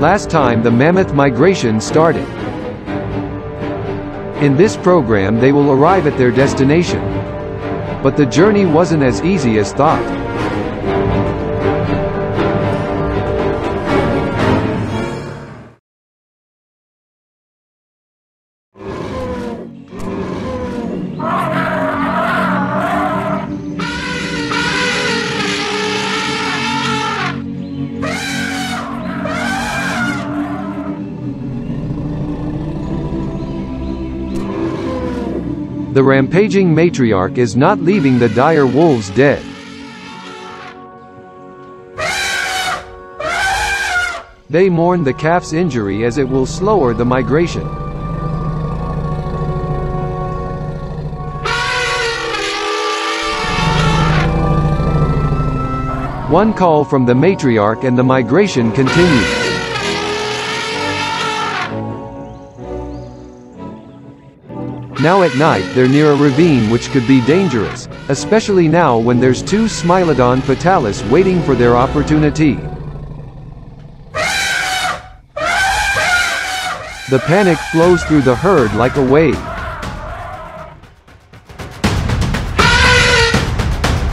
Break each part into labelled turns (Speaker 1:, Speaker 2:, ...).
Speaker 1: Last time the mammoth migration started. In this program they will arrive at their destination. But the journey wasn't as easy as thought. The rampaging matriarch is not leaving the dire wolves dead. They mourn the calf's injury as it will slower the migration. One call from the matriarch and the migration continues. Now at night they're near a ravine which could be dangerous, especially now when there's two Smilodon fatalis waiting for their opportunity. The panic flows through the herd like a wave.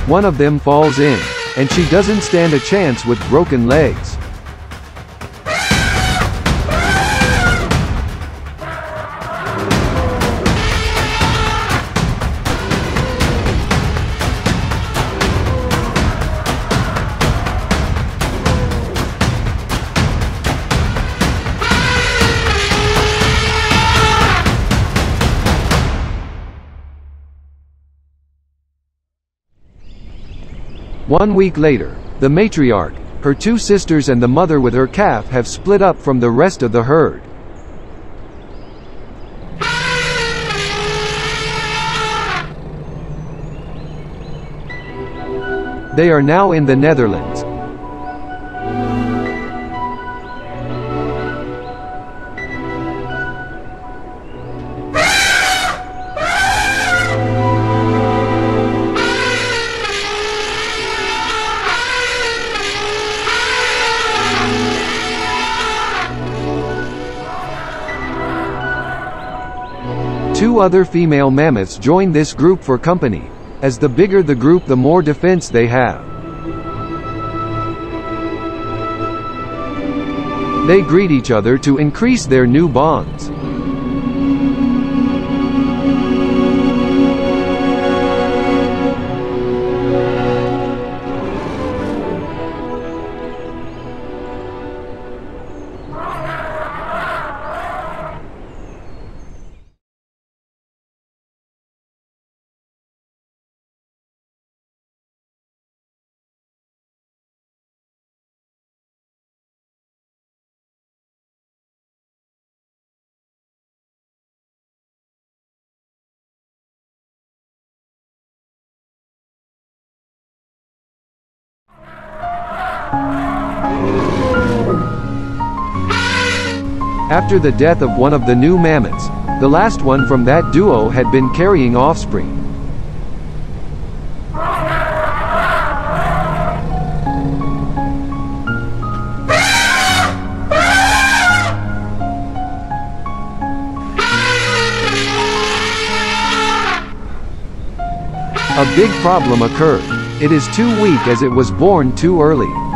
Speaker 1: One of them falls in, and she doesn't stand a chance with broken legs. One week later, the matriarch, her two sisters and the mother with her calf have split up from the rest of the herd. They are now in the Netherlands. Two other female mammoths join this group for company. As the bigger the group the more defense they have. They greet each other to increase their new bonds. After the death of one of the new mammoths, the last one from that duo had been carrying offspring. A big problem occurred. It is too weak as it was born too early.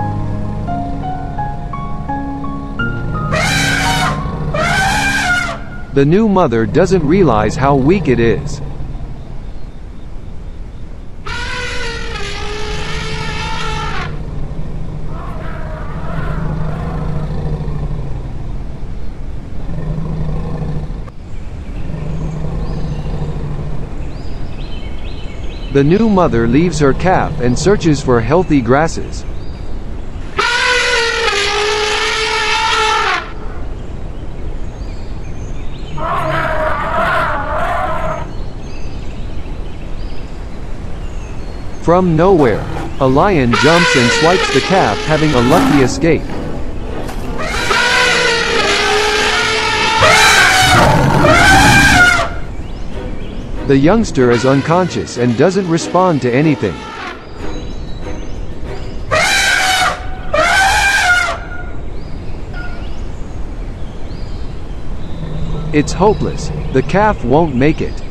Speaker 1: The new mother doesn't realize how weak it is. The new mother leaves her calf and searches for healthy grasses. From nowhere, a lion jumps and swipes the calf having a lucky escape. The youngster is unconscious and doesn't respond to anything. It's hopeless, the calf won't make it.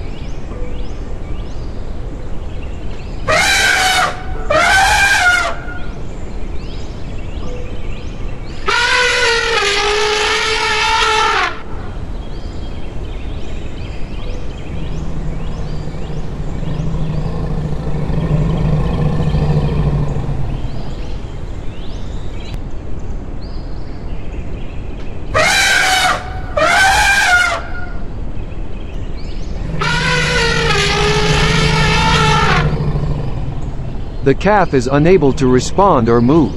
Speaker 1: The calf is unable to respond or move.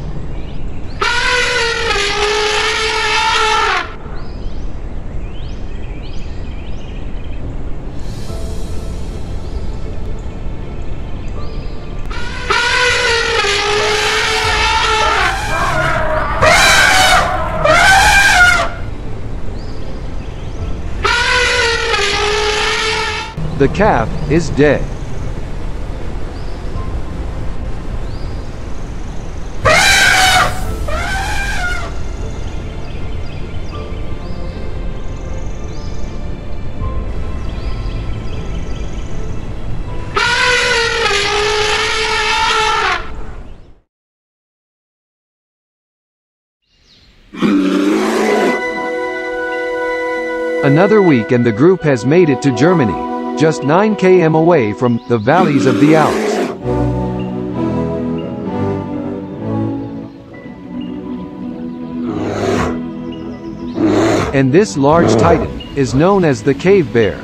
Speaker 1: The calf is dead. Another week and the group has made it to Germany, just 9 km away from the valleys of the Alps. And this large titan is known as the cave bear.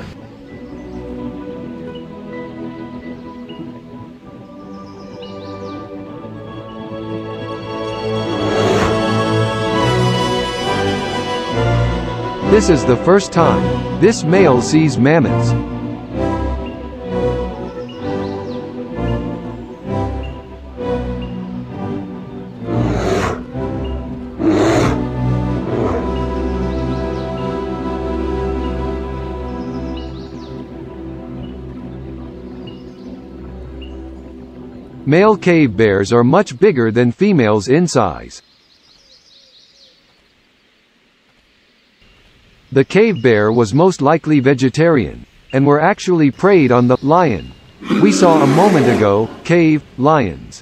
Speaker 1: This is the first time this male sees mammoths. Male cave bears are much bigger than females in size. The cave bear was most likely vegetarian, and were actually preyed on the lion. We saw a moment ago, cave, lions.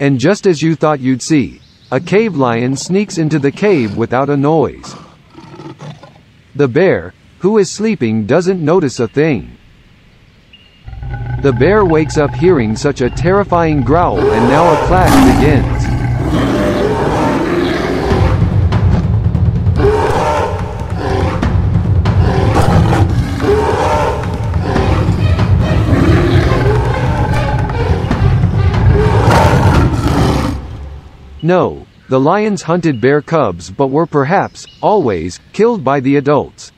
Speaker 1: And just as you thought you'd see, a cave lion sneaks into the cave without a noise. The bear, who is sleeping doesn't notice a thing. The bear wakes up hearing such a terrifying growl and now a clash begins. No, the lions hunted bear cubs but were perhaps, always, killed by the adults.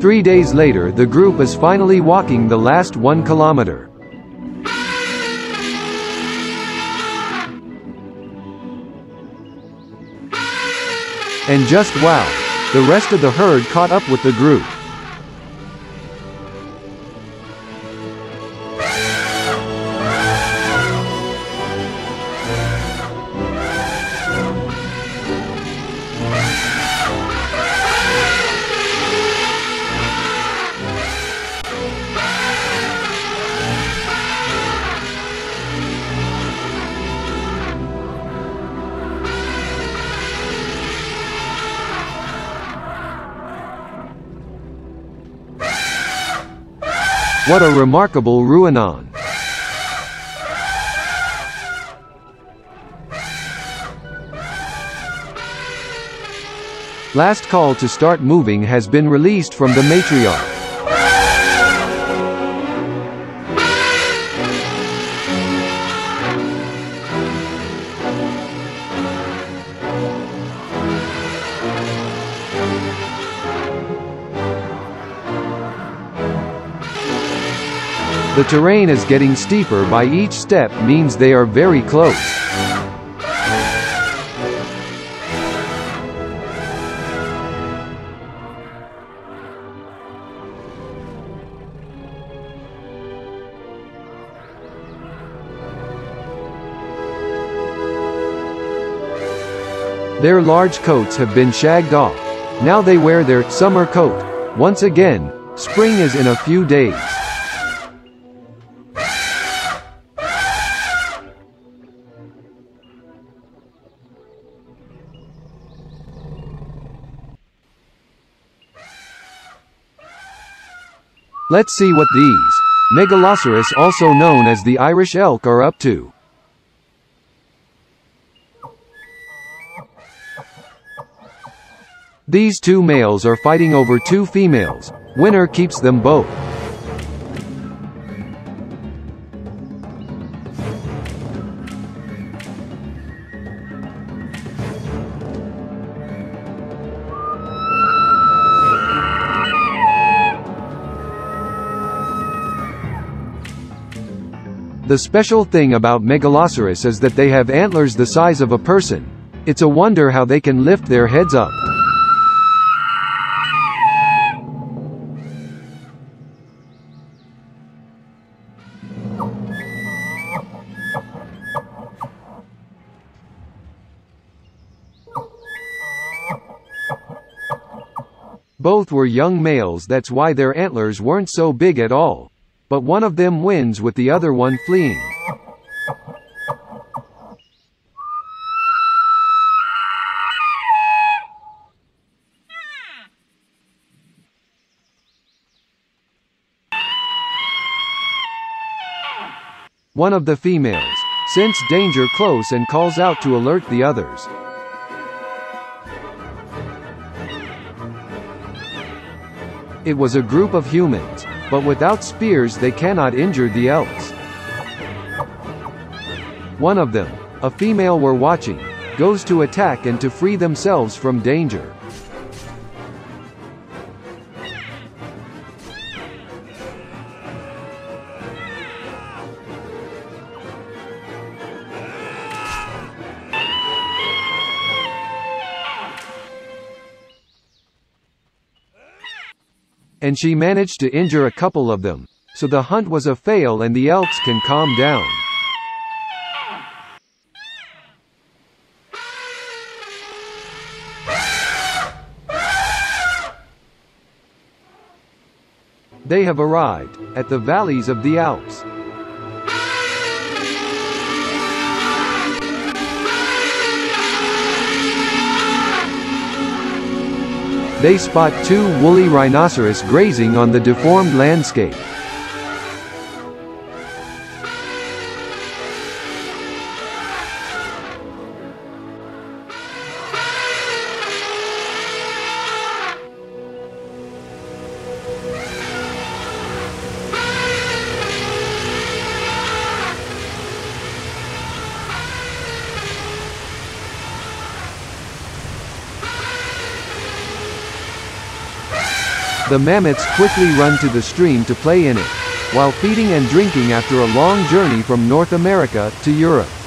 Speaker 1: Three days later the group is finally walking the last one kilometer. And just wow, the rest of the herd caught up with the group. What a remarkable ruinon! Last call to start moving has been released from the matriarch. The terrain is getting steeper by each step means they are very close. Their large coats have been shagged off. Now they wear their summer coat. Once again, spring is in a few days. Let's see what these Megaloceros also known as the Irish elk are up to. These two males are fighting over two females. Winner keeps them both. The special thing about Megaloceros is that they have antlers the size of a person. It's a wonder how they can lift their heads up. Both were young males that's why their antlers weren't so big at all. But one of them wins with the other one fleeing. One of the females sense danger close and calls out to alert the others. It was a group of humans, but without spears they cannot injure the elks. One of them, a female were watching, goes to attack and to free themselves from danger. And she managed to injure a couple of them. So the hunt was a fail and the elks can calm down. They have arrived at the valleys of the Alps. They spot two woolly rhinoceros grazing on the deformed landscape. The mammoths quickly run to the stream to play in it, while feeding and drinking after a long journey from North America to Europe.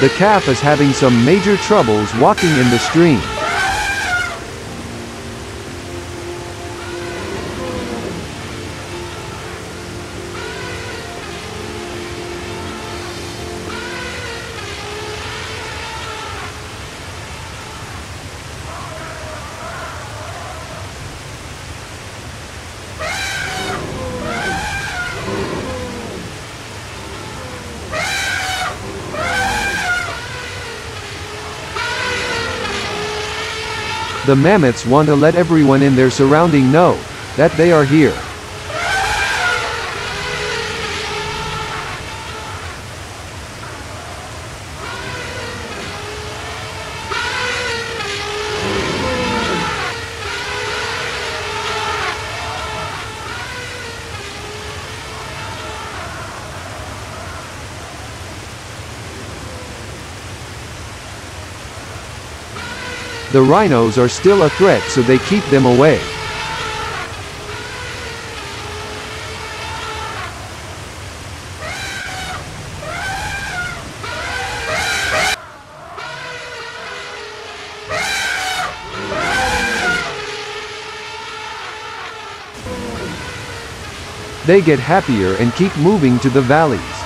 Speaker 1: The calf is having some major troubles walking in the stream. The mammoths want to let everyone in their surrounding know that they are here. The rhinos are still a threat so they keep them away. They get happier and keep moving to the valleys.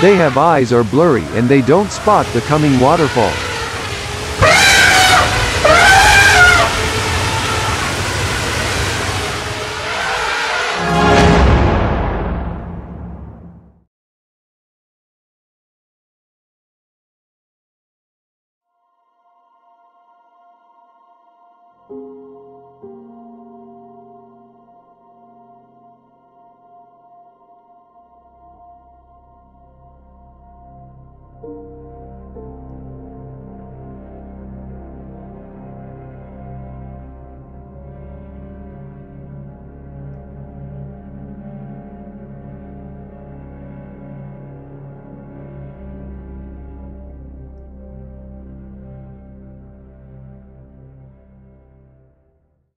Speaker 1: They have eyes are blurry and they don't spot the coming waterfall.